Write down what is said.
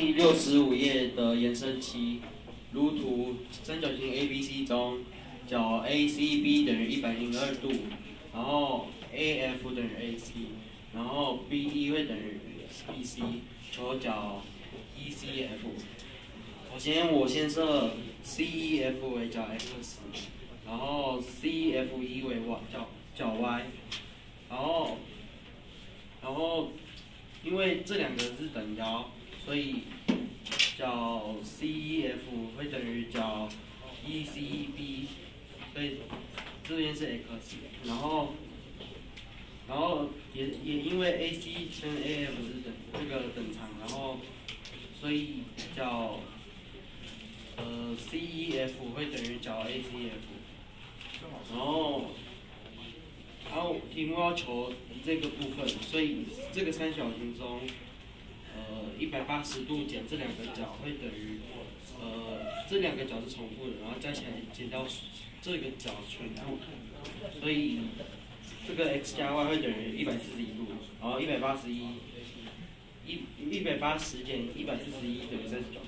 第六十五页的延伸期，如图三角形 ABC 中，角 ACB 等于一百零二度，然后 AF 等于 AC，然后 BE 会等于 BC，求角 ECF。首先我先设 CEF 为角 X，然后 CFE 为 y 角角 Y，然后然后因为这两个是等腰，所以角 CEF 会等于角 ECEB，所以这边是 X，然后然后也也因为 AC 跟 AF 是等这个等长，然后所以角呃 CEF 会等于角 ACF，然后然后题目要求这个部分，所以这个三角形中，一百八十度减这两个角会等于，呃这两个角是重复的，然后加起来减掉这个角全部，所以这个 x 加 y 会等于一百四十一度，然后一百八十一，一一百八十减一百四十一等于三十九。